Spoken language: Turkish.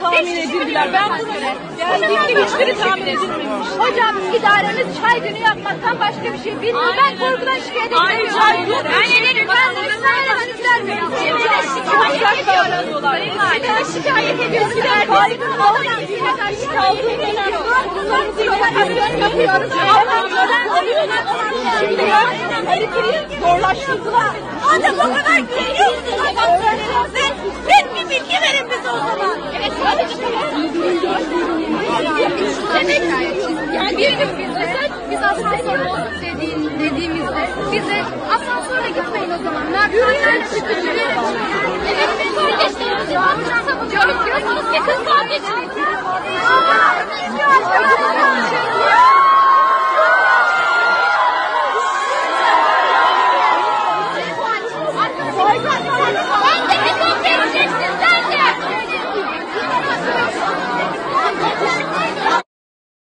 tahmin edildiler. Ben bunu geldiğimde hiçbiri tahmin edilmemiş. Hocam idaremiz çay günü yapmaktan başka bir şey bilmiyor. Ben korkudan şikayet ediyorum. Ay, çay günü. Ben ederim. Ben de vermiyorum. Yemeğe şikayet şikayet ediyorum. Eskiden kaygın olmayan bir kadar kaldığı geliyor. Bunlar provokasyon yapıyoruz. Onlardan alıyorlar. Elektriği zorlaştırdılar. Madem o kadar ne demek yani diyelim biz mesela biz asansör olduk dediğimizde bize asansörle gitmeyin o zaman. Merdivenlerle çıkın.